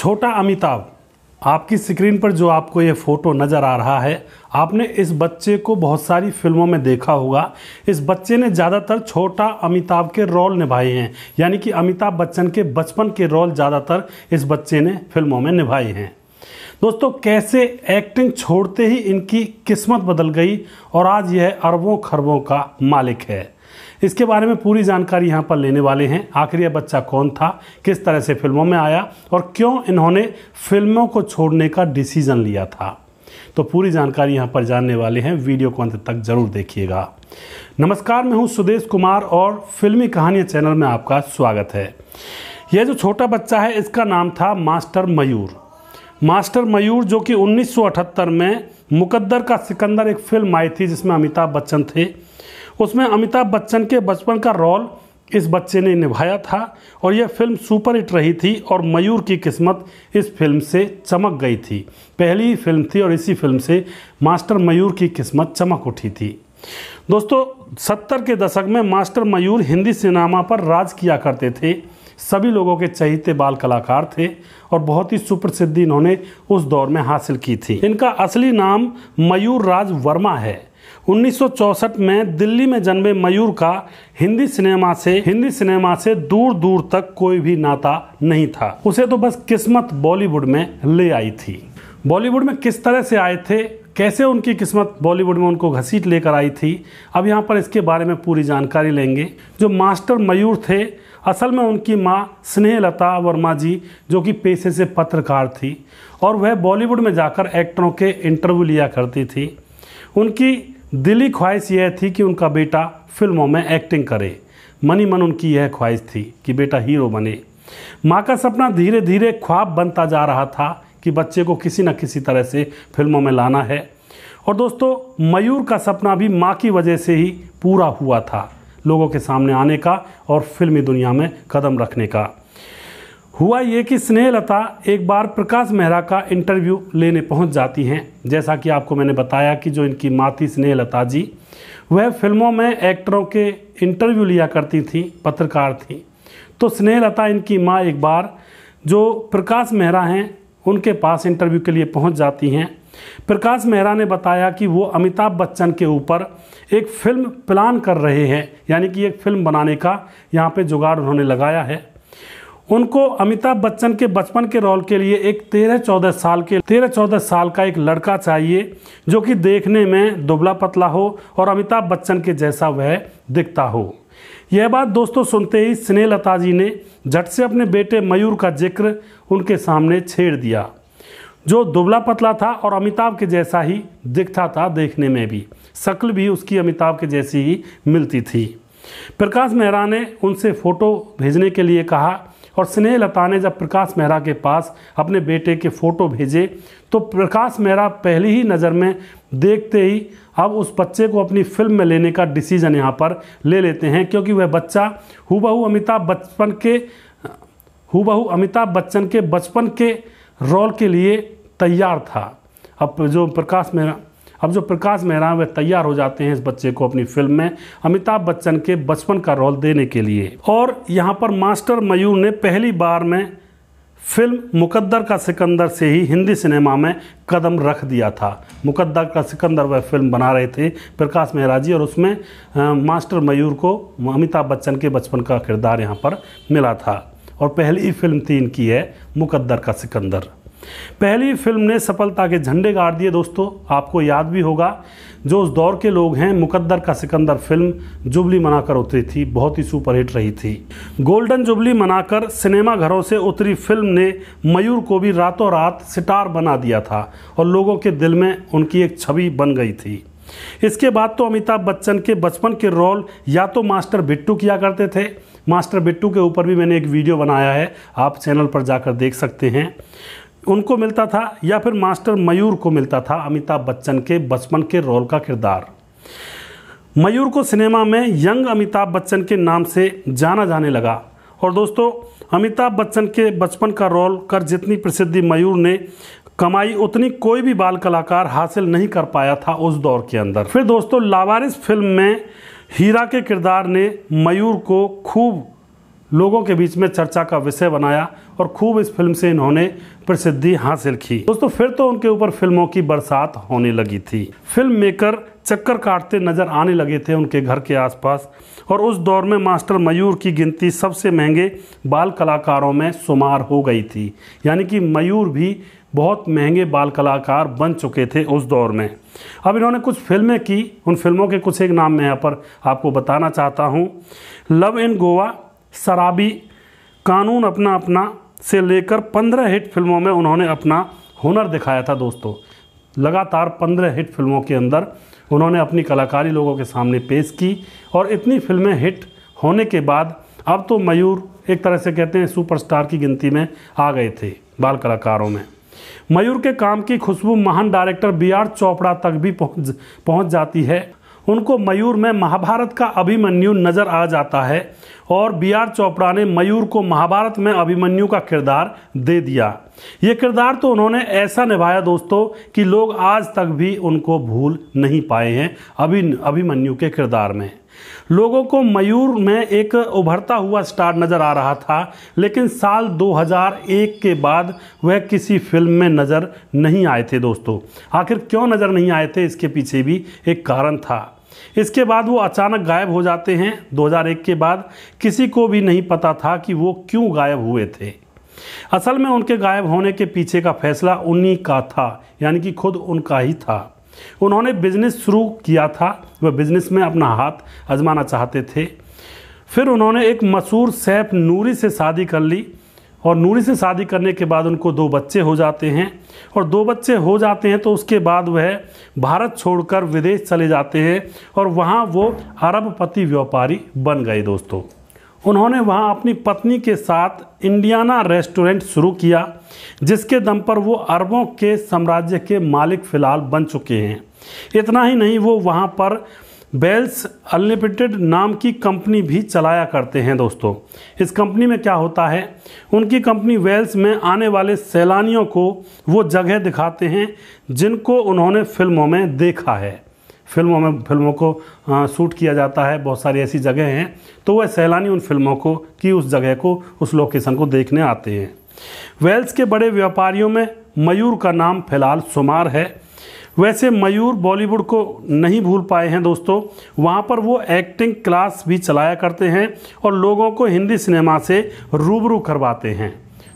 छोटा अमिताभ, आपकी स्क्रीन पर जो आपको ये फ़ोटो नज़र आ रहा है, आपने इस बच्चे को बहुत सारी फ़िल्मों में देखा होगा। इस बच्चे ने ज़्यादातर छोटा अमिताभ के रोल निभाए हैं, यानी कि अमिताभ बच्चन के बचपन के रोल ज़्यादातर इस बच्चे ने फ़िल्मों में निभाए हैं। दोस्तों, कैसे एक्टिंग छोड़ते ही इनकी किस्मत बदल गई और आज यह अरबों खरबों का मालिक है। इसके बारे में पूरी जानकारी यहाँ पर लेने वाले हैं। आखिर यह बच्चा कौन था? किस तरह से फ़िल्मों में आया? और क्यों इन्होंने फ़िल्मों को छोड़ने का डिसीज़न लिया था? तो पूरी जानकारी यहाँ पर जानने वाले हैं। वीडियो को अंत तक ज़रूर देखिएगा। नमस्कार, मैं हूँ सुदेश कुमार और फिल्मी कहानियाँ चैनल में आपका स्वागत है। यह जो छोटा बच्चा है, इसका नाम था मास्टर मयूर। मास्टर मयूर जो कि 1978 में मुकद्दर का सिकंदर एक फ़िल्म आई थी जिसमें अमिताभ बच्चन थे। उसमें अमिताभ बच्चन के बचपन का रोल इस बच्चे ने निभाया था और यह फ़िल्म सुपर हिट रही थी और मयूर की किस्मत इस फ़िल्म से चमक गई थी। पहली ही फ़िल्म थी और इसी फ़िल्म से मास्टर मयूर की किस्मत चमक उठी थी। दोस्तों, सत्तर के दशक में मास्टर मयूर हिंदी सिनेमा पर राज किया करते थे। सभी लोगों के चहीते बाल कलाकार थे और बहुत ही सुप्रसिद्धि इन्होंने उस दौर में हासिल की थी। इनका असली नाम मयूर राज वर्मा है। 1964 में दिल्ली में जन्मे मयूर का हिंदी सिनेमा से, हिंदी सिनेमा से दूर दूर तक कोई भी नाता नहीं था। उसे तो बस किस्मत बॉलीवुड में ले आई थी। बॉलीवुड में किस तरह से आए थे, कैसे उनकी किस्मत बॉलीवुड में उनको घसीट लेकर आई थी, अब यहाँ पर इसके बारे में पूरी जानकारी लेंगे। जो मास्टर मयूर थे असल में उनकी माँ स्नेहलता वर्मा जी, जो कि पेशे से पत्रकार थी, और वह बॉलीवुड में जाकर एक्टरों के इंटरव्यू लिया करती थी। उनकी दिली ख्वाहिश यह थी कि उनका बेटा फ़िल्मों में एक्टिंग करे। मनी मन उनकी यह ख्वाहिश थी कि बेटा हीरो बने। माँ का सपना धीरे धीरे ख्वाब बनता जा रहा था कि बच्चे को किसी न किसी तरह से फ़िल्मों में लाना है। और दोस्तों, मयूर का सपना भी माँ की वजह से ही पूरा हुआ था। लोगों के सामने आने का और फिल्मी दुनिया में कदम रखने का। हुआ ये कि स्नेहलता एक बार प्रकाश मेहरा का इंटरव्यू लेने पहुँच जाती हैं। जैसा कि आपको मैंने बताया कि जो इनकी माँ थी स्नेहलता जी, वह फ़िल्मों में एक्टरों के इंटरव्यू लिया करती थी, पत्रकार थी। तो स्नेहलता इनकी माँ एक बार जो प्रकाश मेहरा हैं, उनके पास इंटरव्यू के लिए पहुँच जाती हैं। प्रकाश मेहरा ने बताया कि वो अमिताभ बच्चन के ऊपर एक फ़िल्म प्लान कर रहे हैं, यानी कि एक फ़िल्म बनाने का यहाँ पे जुगाड़ उन्होंने लगाया है। उनको अमिताभ बच्चन के बचपन के रोल के लिए एक तेरह चौदह साल के तेरह चौदह साल का एक लड़का चाहिए, जो कि देखने में दुबला पतला हो और अमिताभ बच्चन के जैसा वह दिखता हो। यह बात दोस्तों सुनते ही स्नेहलता जी ने झट से अपने बेटे मयूर का ज़िक्र उनके सामने छेड़ दिया। जो दुबला पतला था और अमिताभ के जैसा ही दिखता था देखने में भी। शक्ल भी उसकी अमिताभ के जैसी ही मिलती थी। प्रकाश मेहरा ने उनसे फ़ोटो भेजने के लिए कहा और स्नेह लता ने जब प्रकाश मेहरा के पास अपने बेटे के फ़ोटो भेजे तो प्रकाश मेहरा पहली ही नज़र में देखते ही अब उस बच्चे को अपनी फ़िल्म में लेने का डिसीज़न यहाँ पर ले लेते हैं, क्योंकि वह बच्चा हूबहू अमिताभ बचपन के, हूबहू अमिताभ बच्चन के बचपन के रोल के लिए तैयार था। अब जो प्रकाश मेहरा अब जो प्रकाश मेहरा वे तैयार हो जाते हैं इस बच्चे को अपनी फ़िल्म में, अमिताभ बच्चन के बचपन का रोल देने के लिए। और यहाँ पर मास्टर मयूर ने पहली बार में फ़िल्म मुकद्दर का सिकंदर से ही हिंदी सिनेमा में कदम रख दिया था। मुकद्दर का सिकंदर वह फ़िल्म बना रहे थे प्रकाश मेहरा जी और उसमें मास्टर मयूर को अमिताभ बच्चन के बचपन का किरदार यहाँ पर मिला था। और पहली फ़िल्म थी इनकी है, मुकद्दर का सिकंदर। पहली फ़िल्म ने सफलता के झंडे गाड़ दिए दोस्तों। आपको याद भी होगा, जो उस दौर के लोग हैं, मुकद्दर का सिकंदर फ़िल्म जुबली मनाकर उतरी थी, बहुत ही सुपरहिट रही थी। गोल्डन जुबली मनाकर सिनेमा घरों से उतरी फ़िल्म ने मयूर को भी रातों रात सितार बना दिया था और लोगों के दिल में उनकी एक छवि बन गई थी। इसके बाद तो अमिताभ बच्चन के बचपन के रोल या तो मास्टर बिट्टू किया करते थे। मास्टर बिट्टू के ऊपर भी मैंने एक वीडियो बनाया है, आप चैनल पर जाकर देख सकते हैं। उनको मिलता था या फिर मास्टर मयूर को मिलता था, अमिताभ बच्चन के बचपन के रोल का किरदार। मयूर को सिनेमा में यंग अमिताभ बच्चन के नाम से जाना जाने लगा। और दोस्तों, अमिताभ बच्चन के बचपन का रोल कर जितनी प्रसिद्धि मयूर ने कमाई उतनी कोई भी बाल कलाकार हासिल नहीं कर पाया था उस दौर के अंदर। फिर दोस्तों, लावारिस फ़िल्म में हीरा के किरदार ने मयूर को खूब लोगों के बीच में चर्चा का विषय बनाया और खूब इस फ़िल्म से इन्होंने प्रसिद्धि हासिल की। दोस्तों, फिर तो उनके ऊपर फ़िल्मों की बरसात होने लगी थी। फ़िल्म मेकर चक्कर काटते नज़र आने लगे थे उनके घर के आसपास और उस दौर में मास्टर मयूर की गिनती सबसे महँगे बाल कलाकारों में शुमार हो गई थी। यानी कि मयूर भी बहुत महँगे बाल कलाकार बन चुके थे उस दौर में। अब इन्होंने कुछ फ़िल्में की। उन फ़िल्मों के कुछ एक नाम मैं यहाँ पर आपको बताना चाहता हूँ। लव इन गोवा शराबी कानून अपना अपना से लेकर पंद्रह हिट फ़िल्मों में उन्होंने अपना हुनर दिखाया था दोस्तों। लगातार पंद्रह हिट फ़िल्मों के अंदर उन्होंने अपनी कलाकारी लोगों के सामने पेश की और इतनी फ़िल्में हिट होने के बाद अब तो मयूर एक तरह से कहते हैं सुपरस्टार की गिनती में आ गए थे बाल कलाकारों में। मयूर के काम की खुशबू महान डायरेक्टर बी आर चोपड़ा तक भी पहुँच पहुँच जाती है। उनको मयूर में महाभारत का अभिमन्यु नज़र आ जाता है और बी आर चोपड़ा ने मयूर को महाभारत में अभिमन्यु का किरदार दे दिया। ये किरदार तो उन्होंने ऐसा निभाया दोस्तों कि लोग आज तक भी उनको भूल नहीं पाए हैं अभि अभिमन्यु के किरदार में। लोगों को मयूर में एक उभरता हुआ स्टार नज़र आ रहा था, लेकिन साल 2001 के बाद वह किसी फ़िल्म में नज़र नहीं आए थे दोस्तों। आखिर क्यों नज़र नहीं आए थे? इसके पीछे भी एक कारण था। इसके बाद वो अचानक गायब हो जाते हैं। 2001 के बाद किसी को भी नहीं पता था कि वो क्यों गायब हुए थे। असल में उनके गायब होने के पीछे का फैसला उन्हीं का था, यानी कि खुद उनका ही था। उन्होंने बिज़नेस शुरू किया था। वह बिज़नेस में अपना हाथ आजमाना चाहते थे। फिर उन्होंने एक मशहूर सैफ नूरी से शादी कर ली और नूरी से शादी करने के बाद उनको दो बच्चे हो जाते हैं। और दो बच्चे हो जाते हैं तो उसके बाद वह भारत छोड़कर विदेश चले जाते हैं और वहाँ वो अरबपति व्यापारी बन गए दोस्तों। उन्होंने वहाँ अपनी पत्नी के साथ इंडियाना रेस्टोरेंट शुरू किया, जिसके दम पर वो अरबों के साम्राज्य के मालिक फ़िलहाल बन चुके हैं। इतना ही नहीं, वो वहाँ पर बेल्स अनलिमिटेड नाम की कंपनी भी चलाया करते हैं दोस्तों। इस कंपनी में क्या होता है, उनकी कंपनी वेल्स में आने वाले सैलानियों को वो जगह दिखाते हैं जिनको उन्होंने फ़िल्मों में देखा है। फ़िल्मों में, फ़िल्मों को शूट किया जाता है, बहुत सारी ऐसी जगह हैं। तो वह सैलानी उन फ़िल्मों को, की उस जगह को, उस लोकेशन को देखने आते हैं। वेल्स के बड़े व्यापारियों में मयूर का नाम फ़िलहाल शुमार है। वैसे मयूर बॉलीवुड को नहीं भूल पाए हैं दोस्तों। वहाँ पर वो एक्टिंग क्लास भी चलाया करते हैं और लोगों को हिंदी सिनेमा से रूबरू करवाते हैं।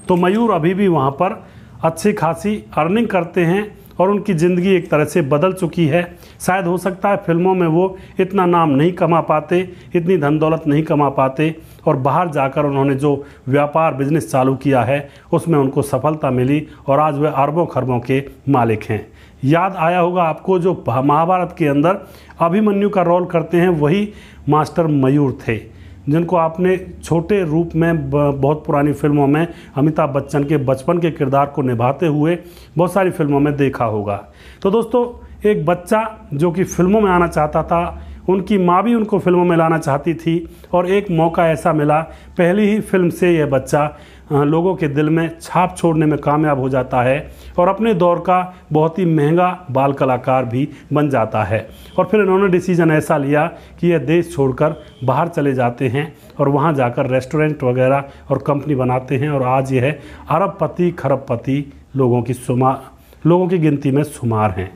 तो मयूर अभी भी वहाँ पर अच्छी खासी अर्निंग करते हैं। और उनकी ज़िंदगी एक तरह से बदल चुकी है। शायद हो सकता है फ़िल्मों में वो इतना नाम नहीं कमा पाते, इतनी धन दौलत नहीं कमा पाते और बाहर जाकर उन्होंने जो व्यापार बिज़नेस चालू किया है, उसमें उनको सफलता मिली और आज वे अरबों खरबों के मालिक हैं। याद आया होगा आपको जो महाभारत के अंदर अभिमन्यु का रोल करते हैं, वही मास्टर मयूर थे। जिनको आपने छोटे रूप में बहुत पुरानी फ़िल्मों में अमिताभ बच्चन के बचपन के किरदार को निभाते हुए बहुत सारी फ़िल्मों में देखा होगा। तो दोस्तों, एक बच्चा जो कि फ़िल्मों में आना चाहता था उनकी माँ भी उनको फ़िल्मों में लाना चाहती थी और एक मौका ऐसा मिला, पहली ही फ़िल्म से यह बच्चा लोगों के दिल में छाप छोड़ने में कामयाब हो जाता है और अपने दौर का बहुत ही महँगा बाल कलाकार भी बन जाता है। और फिर इन्होंने डिसीज़न ऐसा लिया कि यह देश छोड़कर बाहर चले जाते हैं और वहाँ जाकर रेस्टोरेंट वगैरह और कंपनी बनाते हैं और आज यह अरबपति खरबपति लोगों की शुमार लोगों की गिनती में शुमार हैं।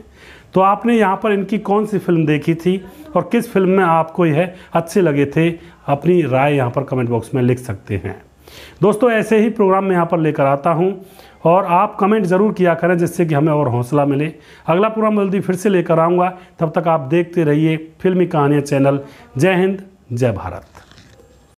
तो आपने यहाँ पर इनकी कौन सी फ़िल्म देखी थी और किस फ़िल्म में आपको यह अच्छे लगे थे? अपनी राय यहाँ पर कमेंट बॉक्स में लिख सकते हैं। दोस्तों, ऐसे ही प्रोग्राम मैं यहाँ पर लेकर आता हूँ और आप कमेंट ज़रूर किया करें जिससे कि हमें और हौसला मिले। अगला प्रोग्राम जल्दी फिर से लेकर आऊँगा। तब तक आप देखते रहिए फिल्मी कहानियाँ चैनल। जय हिंद, जय भारत।